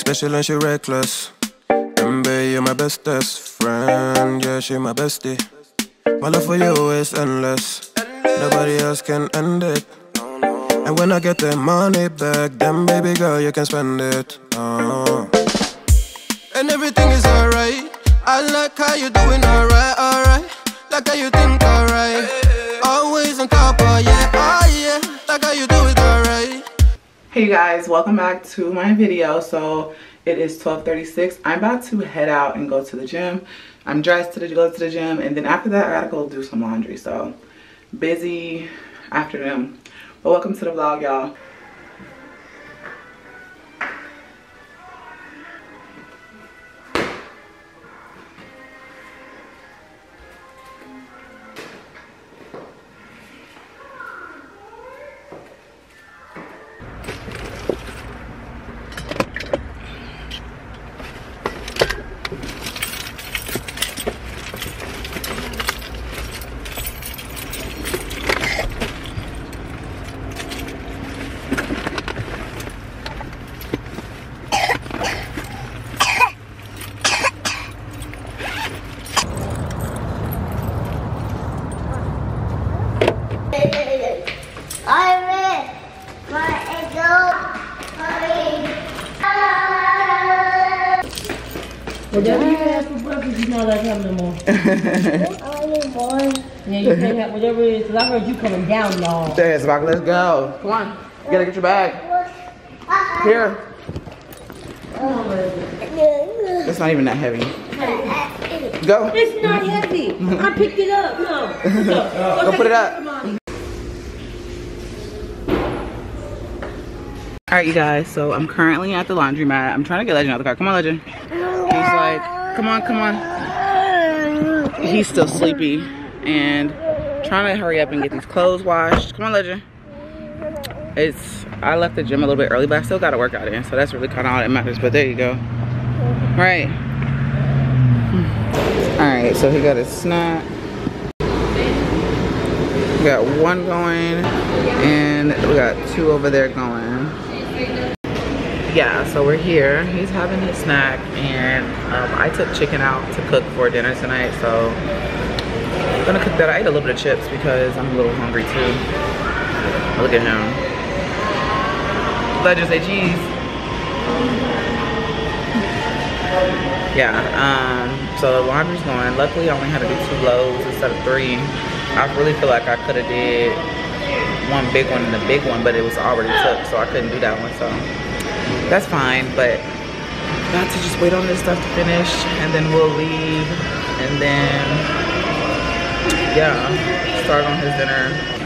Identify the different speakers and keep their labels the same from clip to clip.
Speaker 1: special and she reckless. Baby, you're my bestest friend. Yeah, she my bestie. My love for you is endless. Nobody else can end it. And when I get the money back, then baby girl, you can spend it. Uh. And everything is alright. I like how you're doing alright, alright. Like how you think alright. Always on top, oh yeah,
Speaker 2: Hey you guys, welcome back to my video. So it is 12:36. I'm about to head out and go to the gym. I'm dressed to the, go to the gym and then after that I gotta go do some laundry. So busy afternoon. But welcome to the vlog y'all.
Speaker 3: Breakfast, you not like having no more. yeah, you can't whatever it is, because I heard you coming down, y'all.
Speaker 2: Dance back, let's go. Come on. You gotta get your bag. Here. It's not even that heavy. Go.
Speaker 3: It's not heavy. I picked it up. No.
Speaker 2: Go put it up. All right, you guys, so I'm currently at the laundromat. I'm trying to get Legend out of the car. Come on, Legend. He's like, come on, come on. He's still sleepy and trying to hurry up and get these clothes washed. Come on, Legend. It's, I left the gym a little bit early, but I still got to work out in, so that's really kind of all that matters, but there you go. All right. Hmm. All right, so he got his snack. We got one going, and we got two over there going yeah so we're here. He's having his snack and um, i took chicken out to cook for dinner tonight so i'm gonna cook that. I ate a little bit of chips because i'm a little hungry too. Look at him. Just say cheese? Yeah um so the laundry's going. Luckily i only had to do two loads instead of three. I really feel like i could have did one big one and a big one but it was already took so i couldn't do that one so that's fine but got to just wait on this stuff to finish and then we'll leave and then yeah start on his dinner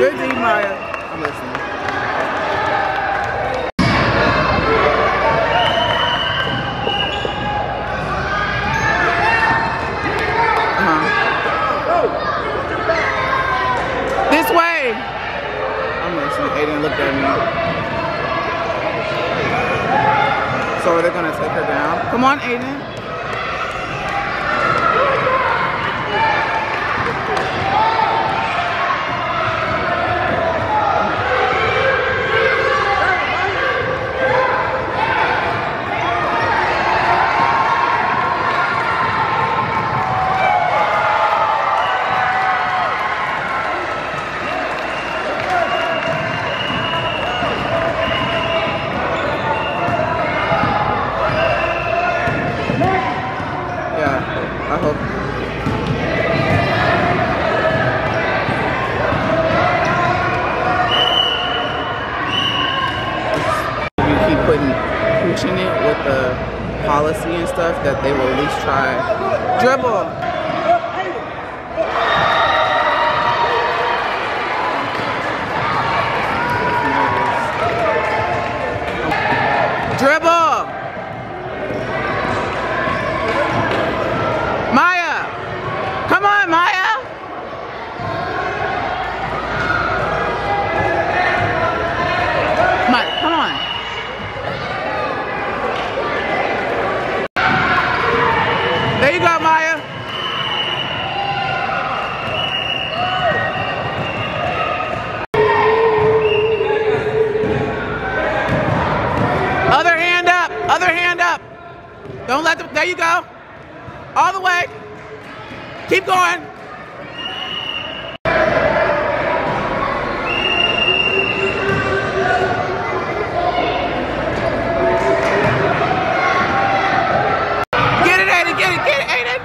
Speaker 2: Good D, Maya. Uh-huh. I'm listening. Aiden looked at me. So are they gonna take her down? Come on, Aiden. Policy and stuff that they will at least try. Dribble. Maya. Come on, Maya. Maya, come on. There you go, Maya. Other hand up. Other hand up. Don't let them. There you go. All the way. Keep going. Get it, Aiden. Get it. Get it, Aiden.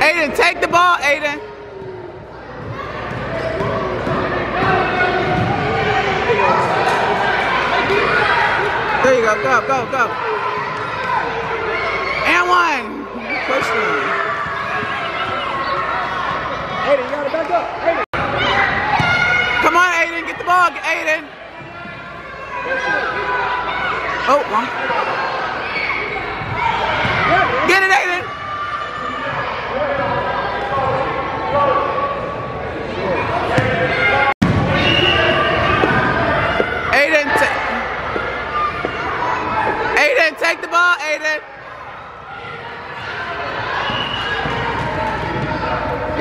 Speaker 2: Aiden, take the ball, Aiden. There you go. Go, go, go. And one. Push them.
Speaker 4: Aiden, you gotta back up. Aiden.
Speaker 2: Come on, Aiden. Get the ball, Aiden. Oh, wrong. Get it. Aiden, ta- Aiden, take the ball, Aiden.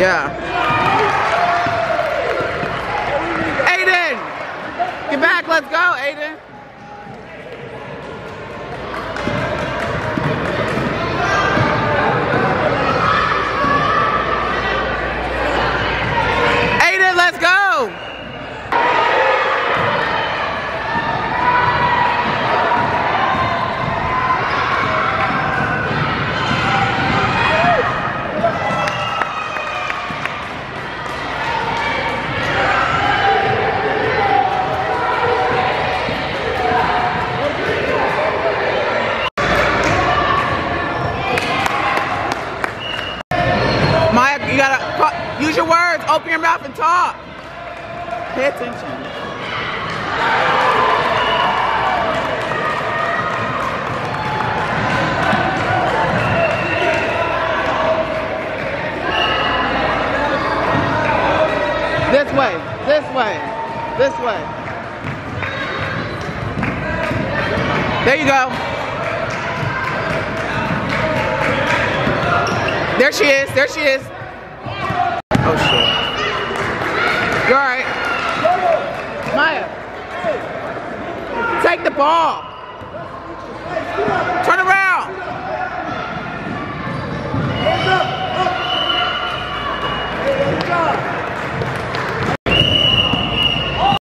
Speaker 2: Yeah. Aiden! Get back, let's go, Aiden. Aiden, let's go! Maya, you gotta co- use your words, open your mouth and talk. Pay attention. This way, this way, this way. There you go. There she is. There she is. Oh shit. You're alright. Maya. Take the ball. Turn around.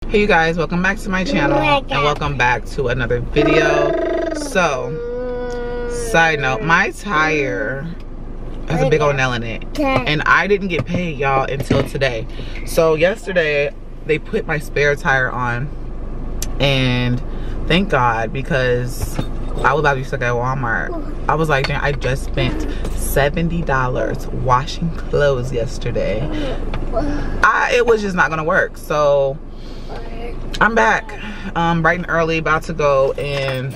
Speaker 2: Hey you guys, welcome back to my channel and welcome back to another video. So, side note, my tire has a big old nail in it. And I didn't get paid, y'all, until today. So yesterday, they put my spare tire on. And thank God, because I was about to be stuck at Walmart. I was like, I just spent $70 washing clothes yesterday. I, it was just not gonna work. So I'm back, um, bright and early, about to go and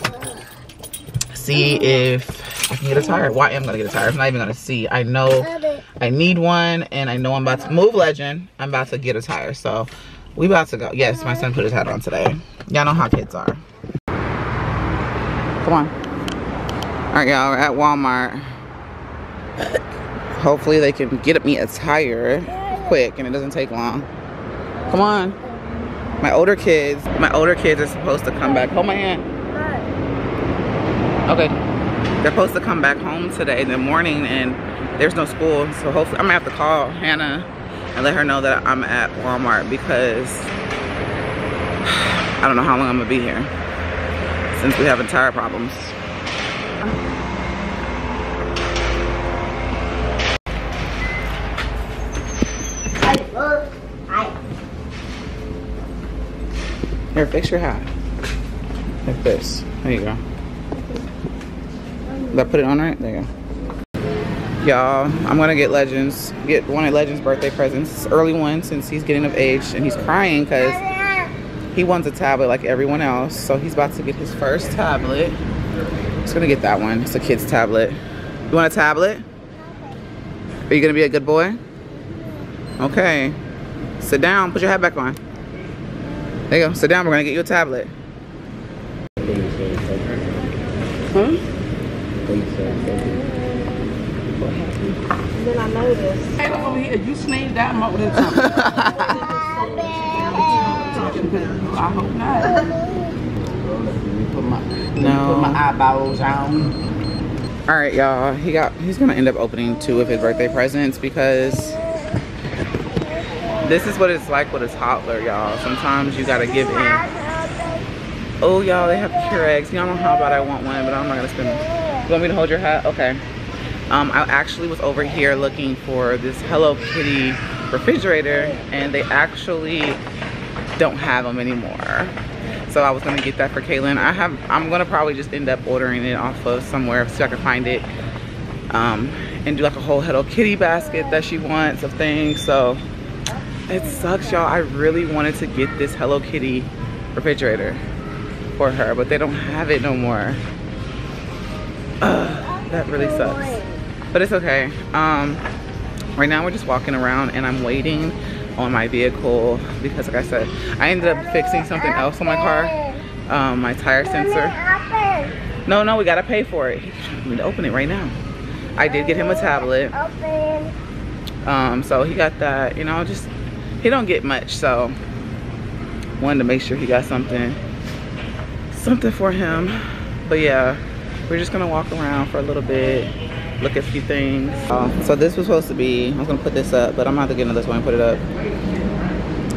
Speaker 2: see if I can get a tire. I am gonna get a tire. I'm not even gonna see. I know I need one, and I know I'm about to move legend. I'm about to get a tire, so we about to go. Yes, my son put his hat on today. Y'all know how kids are. Come on. All right, y'all. We're at Walmart. Hopefully they can get me a tire quick, and it doesn't take long. Come on. My older kids, my older kids are supposed to come back. Hold my hand. Okay. They're supposed to come back home today in the morning and there's no school. So hopefully I'm gonna have to call Hannah and let her know that I'm at Walmart because I don't know how long I'm gonna be here since we have tire problems. Here, fix your hat. Like this. There you go. Did I put it on right? There you go. Y'all, I'm gonna get Legends, get one of Legends' birthday presents. Early one since he's getting of age and he's crying because he wants a tablet like everyone else. So he's about to get his first tablet. He's gonna get that one. It's a kid's tablet. You want a tablet? Are you gonna be a good boy? Okay. Sit down, put your hat back on. There you go, sit down, we're gonna get you a tablet. Huh?
Speaker 3: Then I noticed.
Speaker 2: Hey, look over here. You sneeze that I'm over. I hope not. Put my,
Speaker 5: No.
Speaker 2: put my eyeballs on. All right, y'all. He got. He's gonna end up opening two of his birthday presents because this is what it's like with a toddler, y'all. Sometimes you gotta give in. Oh, y'all, they have Keurigs. Y'all know how bad I want one, but I'm not gonna spend. You want me to hold your hat? Okay. Um, I actually was over here looking for this Hello Kitty refrigerator, and they actually don't have them anymore. So I was gonna get that for Kaylin. I have. I'm gonna probably just end up ordering it off of somewhere so I can find it, um, and do like a whole Hello Kitty basket that she wants of things. So it sucks, y'all. I really wanted to get this Hello Kitty refrigerator for her, but they don't have it no more. That really sucks. But it's okay. Um, right now we're just walking around and I'm waiting on my vehicle because like I said, I ended up fixing something else on my car. Um, my tire sensor. No, no, we gotta pay for it. Me to open it right now. I did get him a tablet. Um, so he got that, you know, just, he don't get much, so wanted to make sure he got something, something for him. But yeah, we're just gonna walk around for a little bit, look at a few things. Uh, so this was supposed to be, I was gonna put this up, but I'm gonna get into this one and put it up.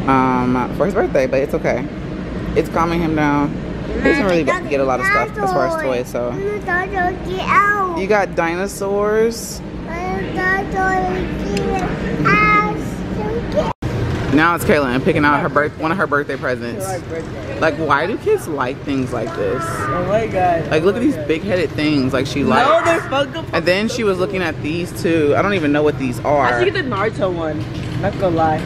Speaker 2: Um, for his birthday, but it's okay. It's calming him down. He doesn't really get a lot of stuff as far as toys, so. You got dinosaurs. Now it's Kaylin picking out her birth one of her birthday presents. Like, why do kids like things like this?
Speaker 3: Oh my god.
Speaker 2: Like, look at these big-headed things. Like she likes.
Speaker 3: No, they're Funko
Speaker 2: And then she was looking at these too. I don't even know what these
Speaker 3: I
Speaker 2: are.
Speaker 3: should get the Naruto one. Not gonna lie.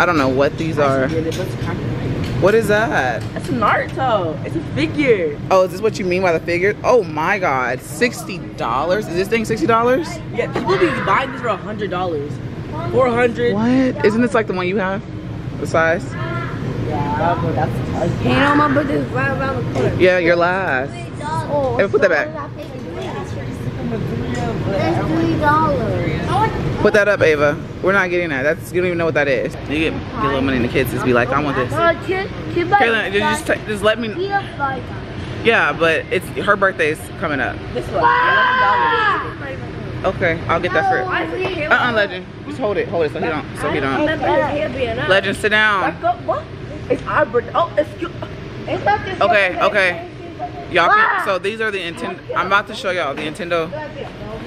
Speaker 2: I don't know what these are.
Speaker 3: should get it, but it's copyrighted.
Speaker 2: What is that?
Speaker 3: It's a Naruto. It's a figure.
Speaker 2: Oh, is this what you mean by the figure? Oh my God, sixty dollars? Is this thing sixty dollars?
Speaker 3: Yeah, people be buying these for a hundred dollars. Four hundred.
Speaker 2: What? Isn't this like the one you have? The size?
Speaker 3: Yeah, but that's a
Speaker 6: You know my birthday's right around the corner.
Speaker 2: Yeah, your last.
Speaker 6: Oh,
Speaker 2: Hey, put that back.
Speaker 6: That's three dollars.
Speaker 2: Put that up, Ava. We're not getting that. That's you don't even know what that is. You get, get a little money and the kids just be like, I want this.
Speaker 6: Uh, kid, kid
Speaker 2: Kaylin, just just, just let me. Yeah, but it's her birthday's coming up.
Speaker 3: This one. Eleven dollars.
Speaker 2: Okay, I'll get that for. It. Uh-uh, Legend. Just hold it, hold it so he don't, so he don't. Legend, sit down.
Speaker 3: What? It's our. Oh, excuse.
Speaker 6: It's not this
Speaker 2: Okay, okay. Y'all can, so these are the Nintendo, I'm about to show y'all the Nintendo.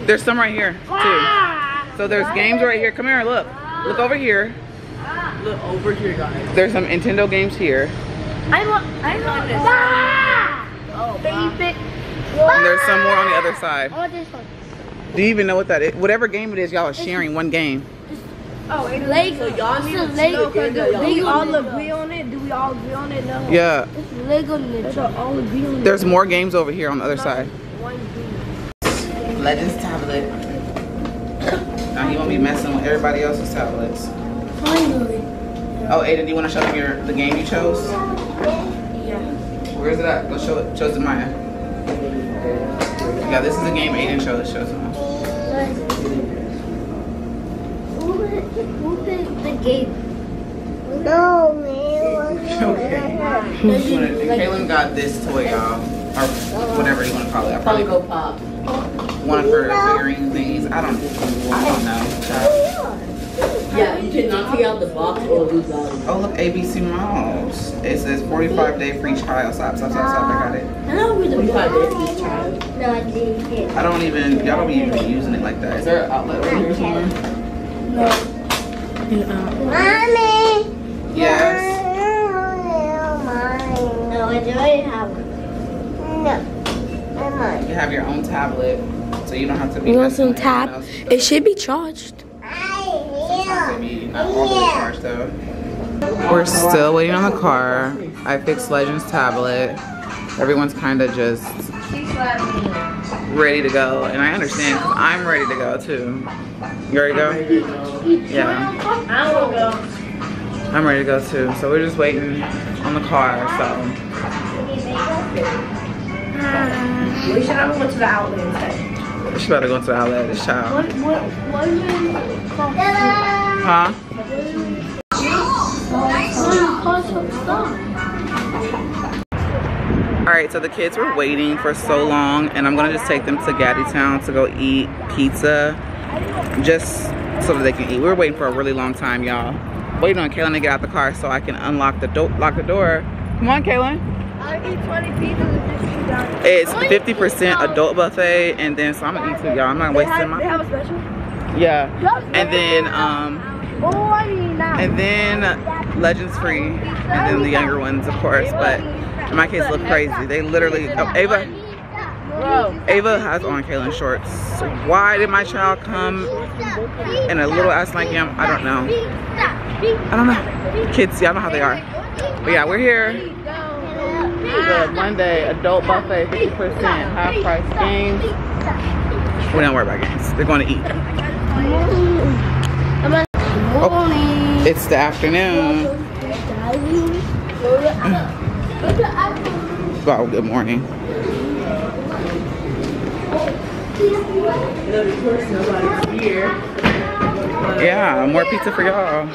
Speaker 2: There's some right here too. So there's games right here. Come here, look. Look over here.
Speaker 3: Look over here, guys.
Speaker 2: There's some Nintendo games here.
Speaker 6: I want, I want this. Oh, baby.
Speaker 2: And there's some more on the other side.
Speaker 6: I want this one.
Speaker 2: Do you even know what that is? Whatever game it is, y'all are sharing one game.
Speaker 6: Oh, it's Lego.
Speaker 3: So y'all need
Speaker 6: It's
Speaker 3: to
Speaker 6: a Lego.
Speaker 3: know, okay,
Speaker 6: Lego.
Speaker 3: y'all- we all agree on it? Do we all agree on it? No.
Speaker 2: Yeah,
Speaker 6: It's Lego Ninja. all agree on
Speaker 2: there's more games over here on the other side.
Speaker 6: One green.
Speaker 2: Legends tablet. Now you won't be messing with everybody else's tablets.
Speaker 6: Finally.
Speaker 2: Oh, Aiden, do you want to show them your the game you chose?
Speaker 6: Yeah.
Speaker 2: Where is it at? Let's show it. Show it to Maya. Yeah, this is the game Aiden chose. Shows them.
Speaker 6: Who who picked the game? No, man.
Speaker 2: Okay. You wanna- Kaylin got this toy, y'all, or whatever you want to call it. I probably
Speaker 3: Funko Pop.
Speaker 2: one of her figurine things. I don't. I don't know. child.
Speaker 3: Yeah, you cannot take out the box or lose out.
Speaker 2: Oh look, ABCmouse. It says 45 day free trial. Stop, stop, stop, stop. I got it.
Speaker 6: I know where the
Speaker 3: 45 days each child.
Speaker 6: No, I didn't.
Speaker 2: I don't even. Y'all don't be even using it like that. Is there an outlet over here somewhere? No.
Speaker 6: Um, Mommy.
Speaker 2: Yes.
Speaker 6: No, I do already have one. No. I'm not.
Speaker 2: You have your own tablet, so you don't have to be.
Speaker 5: You want some
Speaker 2: with anyone
Speaker 5: tab? It should be charged.
Speaker 2: We're still waiting on the car. I fixed Legend's tablet. Everyone's kind of just ready to go, and I understand 'cause I'm ready to go too. You ready to go? Yeah.
Speaker 3: I don't go.
Speaker 2: I'm ready to go too. So we're just waiting on the car. So
Speaker 3: We should have went to the outlet instead.
Speaker 2: She's about to go to the outlet. This child.
Speaker 3: What, what, what is it called?
Speaker 2: Huh? All right, so the kids were waiting for so long, and I'm gonna just take them to Gatti Town to go eat pizza, just so that they can eat. We were waiting for a really long time, y'all. Waiting on Kaylin to get out the car so I can unlock the door, lock the door. Come on, Kaylin.
Speaker 6: I'll eat 20 pizzas if you done.
Speaker 2: It's 50% adult buffet, and then so I'm gonna eat too, y'all. I'm not wasting my.
Speaker 6: have a special?
Speaker 2: Yeah, and then um,
Speaker 6: Oh, I need now.
Speaker 2: and then Legends free, and then the younger ones, of course. But my kids look crazy. They literally. Oh, Ava. Ava has on Kaylin shorts. So why did my child come in a little ass like him? I don't know. I don't know. Kids, y'all know how they are. But yeah, we're here. The Monday adult buffet, 50% half price games. We don't worry about games. They're going to eat. Oh, it's the afternoon. Wow, good morning. Yeah, more pizza for y'all.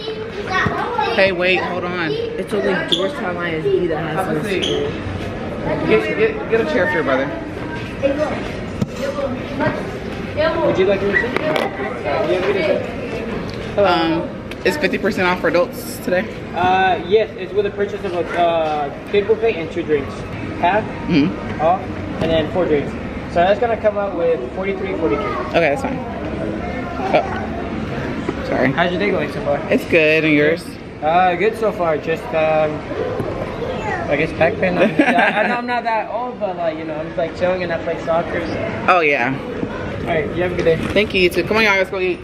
Speaker 2: Hey, wait, hold on.
Speaker 3: It's only Georgetown ISD that has this.
Speaker 2: Get, get, get a chair for your brother.
Speaker 4: Would you like a receipt? Yeah, get it.
Speaker 2: Um, it's 50% off for adults today.
Speaker 4: Uh, yes, it's with a purchase of a uh, kid buffet and two drinks. Half
Speaker 2: hmm
Speaker 4: off, and then four drinks. So that's gonna come out with 43, 43.
Speaker 2: Okay, that's fine. Oh. Sorry.
Speaker 4: How's your day going so far?
Speaker 2: It's good, and yours?
Speaker 4: Uh, good so far. Just um, I guess back pain. I, I know I'm not that old, but like you know, I'm just like chilling and I play soccer. So.
Speaker 2: Oh, yeah.
Speaker 4: All right, you have a good day.
Speaker 2: Thank you, you too. Come on, y'all, let's go eat.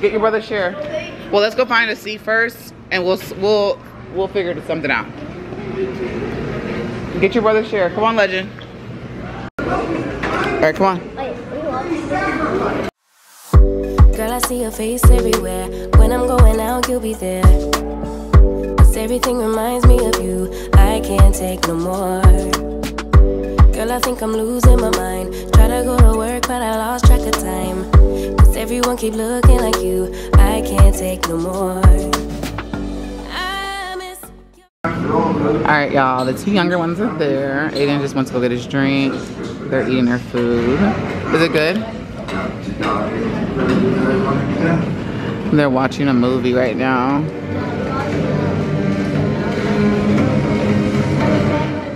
Speaker 2: Get your brother's share. Well, let's go find a seat first, and we'll we'll we'll figure something out. Get your brother's share. Come on, legend. All right, come on.
Speaker 5: Girl, I see your face everywhere. When I'm going out, you'll be there. Cause everything reminds me of you. I can't take no more. Girl, I think I'm losing my mind. Try to go to work, but I lost track of time. Cause everyone keep looking like you. I can't take no more.
Speaker 2: All right, y'all. The two younger ones are there. Aiden just went to go get his drink. They're eating their food. Is it good? They're watching a movie right now.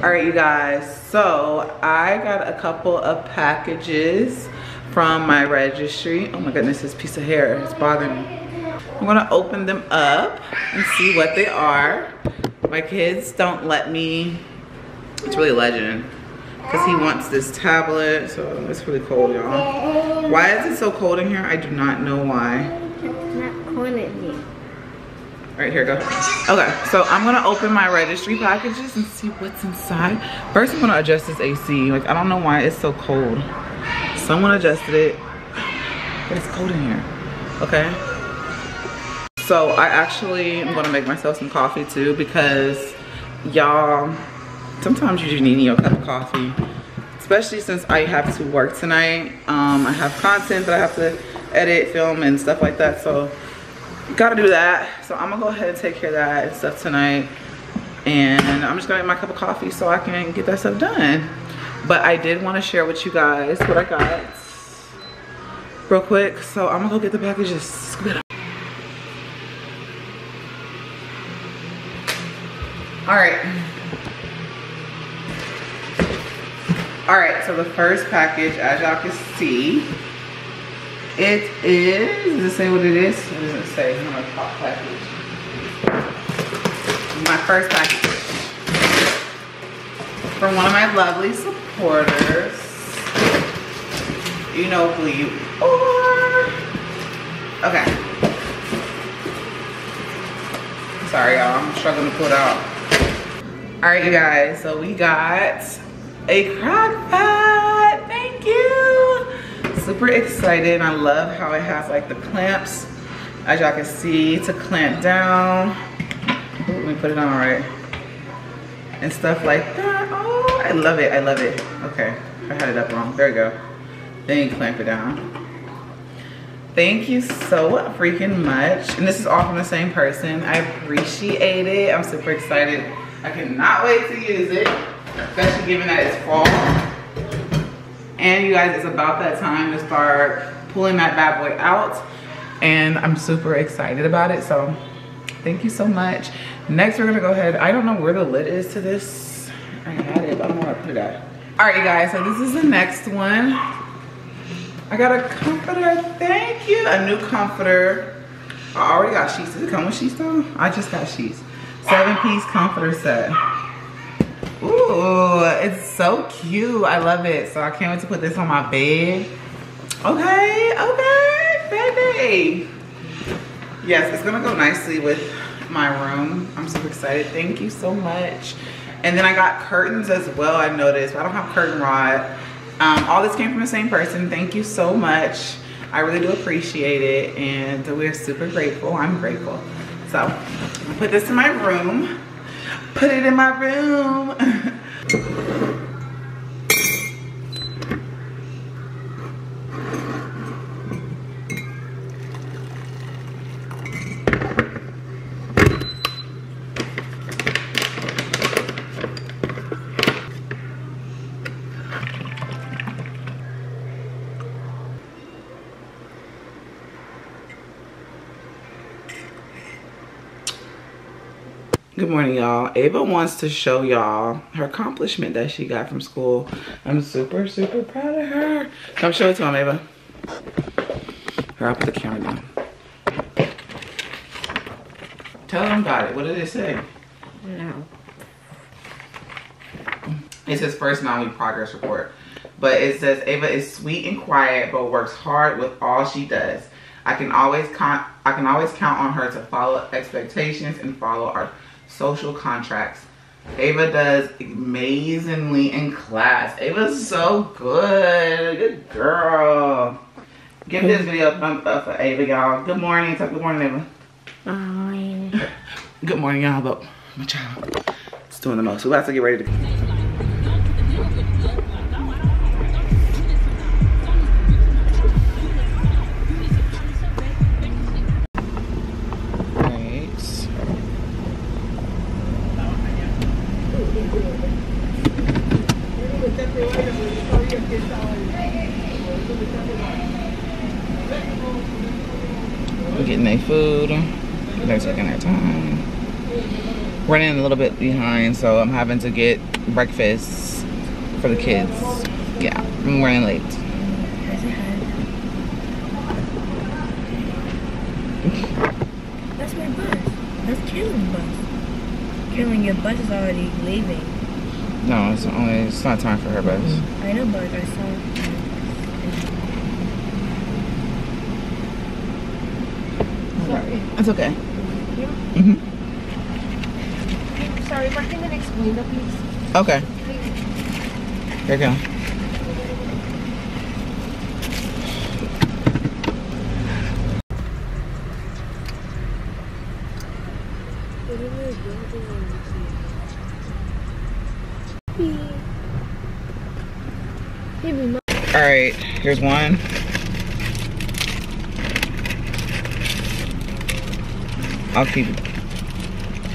Speaker 2: All right, you guys. So I got a couple of packages from my registry. Oh my goodness, this piece of hair is bothering me. I'm gonna open them up and see what they are. My kids don't let me, it's really legend. Because he wants this tablet, so it's really cold, y'all. Why is it so cold in here? I do not know why.
Speaker 6: Not cornered here.
Speaker 2: All right, here go. Okay, so I'm gonna open my registry packages and see what's inside. First, I'm gonna adjust this AC. Like, I don't know why it's so cold. Someone adjusted it, but it's cold in here, okay? So I actually am gonna make myself some coffee too because y'all, sometimes you just need your cup of coffee. Especially since I have to work tonight. Um, I have content that I have to edit, film, and stuff like that. So gotta do that. So I'm gonna go ahead and take care of that and stuff tonight. And I'm just gonna make my cup of coffee so I can get that stuff done. But I did wanna share with you guys what I got real quick. So I'm gonna go get the packages. Scoop it up. All right. All right, so the first package, as y'all can see, it is, does it say what it is? It doesn't say, I'm gonna pop package. My first package. from one of my lovely supporters. You know who you are. Okay. Sorry, y'all. I'm struggling to pull it out. All right, you guys. So we got a crock pot. Thank you. Super excited. I love how it has like the clamps, as y'all can see, to clamp down. Ooh, let me put it on right. And stuff like that. Oh, I love it. I love it. Okay, I had it up wrong. There we go. Then you clamp it down. Thank you so freaking much. And this is all from the same person. I appreciate it. I'm super excited. I cannot wait to use it, especially given that it's fall. And you guys, it's about that time to start pulling that bad boy out. And I'm super excited about it. So thank you so much. Next, we're gonna go ahead. I don't know where the lid is to this. I had it, but I don't know where I put it at. All right, you guys, so this is the next one. I got a comforter, thank you. A new comforter. I already got sheets. Does it come with sheets though? I just got sheets. Seven piece comforter set. Ooh, it's so cute. I love it. So I can't wait to put this on my bed. Okay, okay, baby. Yes, it's gonna go nicely with my room. I'm so excited. Thank you so much. And then I got curtains as well, I noticed. I don't have curtain rod. Um, all this came from the same person. Thank you so much. I really do appreciate it. And we're super grateful. I'm grateful. So I put this in my room. Put it in my room. Good morning, y'all. Ava wants to show y'all her accomplishment that she got from school. I'm super, super proud of her. Come show it to him, Ava. Here, I'll put the camera down. Tell them about it. What did it say?
Speaker 6: No.
Speaker 2: It says first nine week progress report. But it says Ava is sweet and quiet, but works hard with all she does. I can always count. I can always count on her to follow expectations and follow our social contracts. Ava does amazingly in class. Ava's so good. Good girl. Give this video a thumbs up for Ava, y'all. Good morning. Tell good morning, Ava.
Speaker 6: Oh,
Speaker 2: Good morning, y'all. But my child is doing the most. We're about to get ready to. Running a little bit behind, so I'm having to get breakfast for the kids. Yeah, I'm running late.
Speaker 3: That's my bus. That's Kaylin's bus. Kaylin, your bus is already leaving.
Speaker 2: No, it's only it's not time for her bus.
Speaker 3: I know, but I saw.
Speaker 6: sorry.
Speaker 2: It's okay. hmm
Speaker 6: Sorry, can you explain that, please?
Speaker 2: Okay. Here you go. All right, here's one. I'll keep it.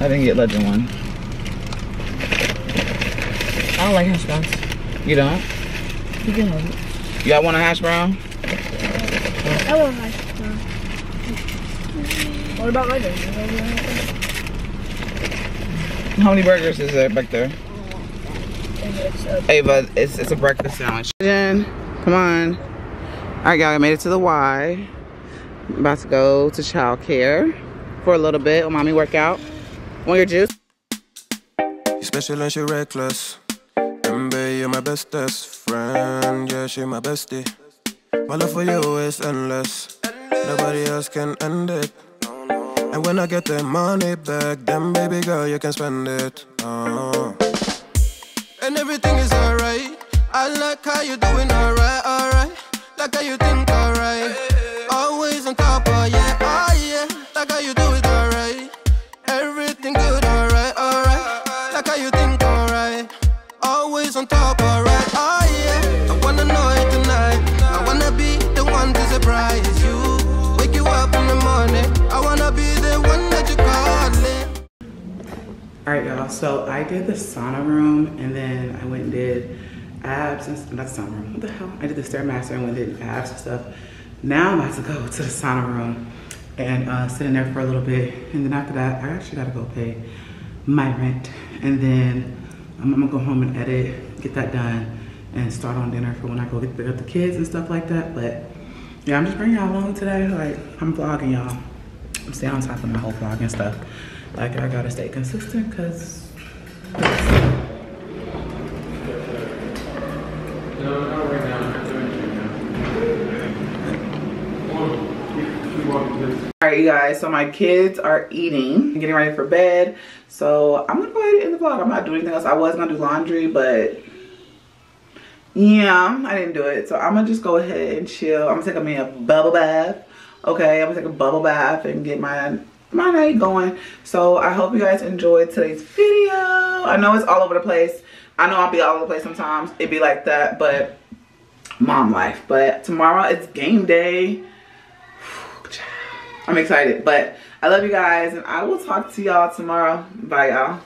Speaker 2: I didn't get legend one.
Speaker 3: I don't like hash browns.
Speaker 2: You don't?
Speaker 3: You can have it.
Speaker 2: Y'all want a hash brown?
Speaker 6: I want hash brown.
Speaker 3: What about legend?
Speaker 2: How many burgers is there back there?
Speaker 3: It's a
Speaker 2: Ava, it's, it's a breakfast sandwich. Jen, come on. All right, y'all, I made it to the Y. I'm about to go to childcare for a little bit. Will mommy work out? Want your juice?
Speaker 1: You special and she reckless. Babe, you're my bestest friend. Yeah, she my bestie. My love for you is endless. Nobody else can end it. And when I get the money back, then baby girl, you can spend it. Uh. And everything is alright. I like how you're doing alright, alright. Like how you think
Speaker 2: So I did the sauna room, and then I went and did abs and not sauna room. What the hell? I did the stairmaster and went and did abs and stuff. Now I'm about to go to the sauna room and uh, sit in there for a little bit, and then after that, I actually gotta go pay my rent, and then I'm, gonna go home and edit, get that done, and start on dinner for when I go get up the kids and stuff like that. But yeah, I'm just bringing y'all along today. Like I'm vlogging y'all. I'm staying on top of my whole vlog and stuff. Like I gotta stay consistent because All right, you guys, so my kids are eating, getting ready for bed. So I'm gonna go ahead and end the vlog. I'm not doing anything else. I was gonna do laundry, but yeah, I didn't do it. So I'm gonna just go ahead and chill. I'm gonna take me a bubble bath. Okay, I'm gonna take a bubble bath and get my my night going. So I hope you guys enjoyed today's video. I know it's all over the place. I know I'll be all over the place sometimes. It'd be like that, but mom life. But tomorrow it's game day. I'm excited, but I love you guys and I will talk to y'all tomorrow. Bye y'all.